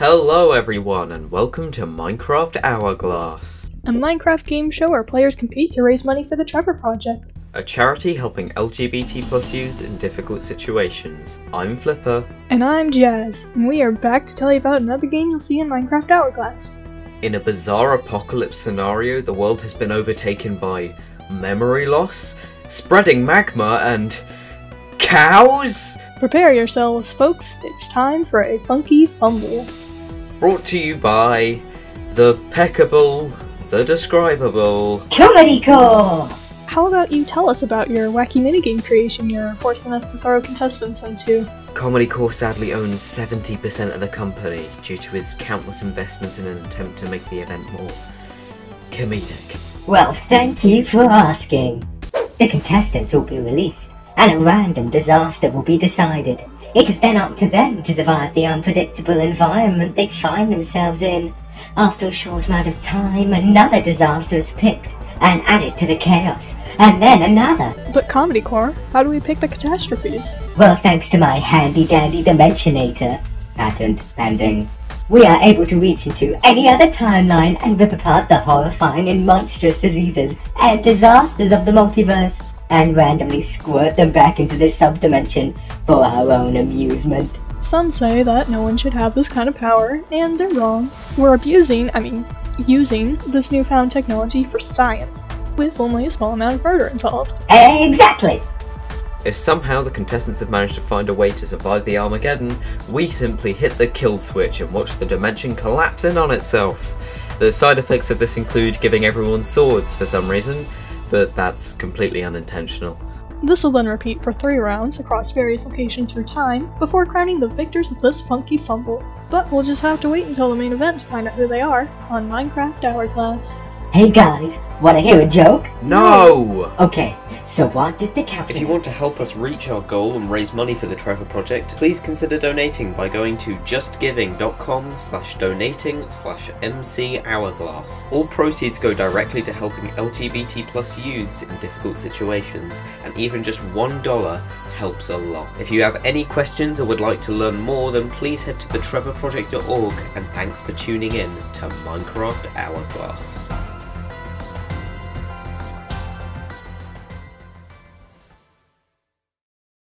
Hello everyone and welcome to Minecraft Hourglass, a Minecraft game show where players compete to raise money for the Trevor Project. a charity helping LGBT plus youths in difficult situations. I'm Flipper. And I'm Jazz, and we are back to tell you about another game you'll see in Minecraft Hourglass. In a bizarre apocalypse scenario, the world has been overtaken by memory loss, spreading magma, and cows? Prepare yourselves, folks, it's time for a funky fumble. Brought to you by the Peckable, the Describable. Comedy Core! How about you tell us about your wacky minigame creation you're forcing us to throw contestants into? Comedy Core sadly owns 70% of the company due to his countless investments in an attempt to make the event more comedic. Well, thank you for asking. The contestants will be released, and a random disaster will be decided. It is then up to them to survive the unpredictable environment they find themselves in. After a short amount of time, another disaster is picked and added to the chaos, and then another. But Comedy Core, how do we pick the catastrophes? Well, thanks to my handy dandy Dimensionator, patent pending, we are able to reach into any other timeline and rip apart the horrifying and monstrous diseases and disasters of the multiverse, and randomly squirt them back into this subdimension for our own amusement. Some say that no one should have this kind of power, and they're wrong. We're abusing, I mean, using this newfound technology for science, with only a small amount of murder involved. Exactly! If somehow the contestants have managed to find a way to survive the Armageddon, we simply hit the kill switch and watch the dimension collapse in on itself. The side effects of this include giving everyone swords for some reason, but that's completely unintentional. This will then repeat for three rounds across various locations through time before crowning the victors of this funky fumble. But we'll just have to wait until the main event to find out who they are on Minecraft Hourglass. Hey guys, wanna hear a joke? No! Okay, so what did the captain... If you want to help us reach our goal and raise money for the Trevor Project, please consider donating by going to justgiving.com slash donating slash MC Hourglass. All proceeds go directly to helping LGBT plus youths in difficult situations, and even just $1 helps a lot. If you have any questions or would like to learn more, then please head to thetrevorproject.org, and thanks for tuning in to Minecraft Hourglass.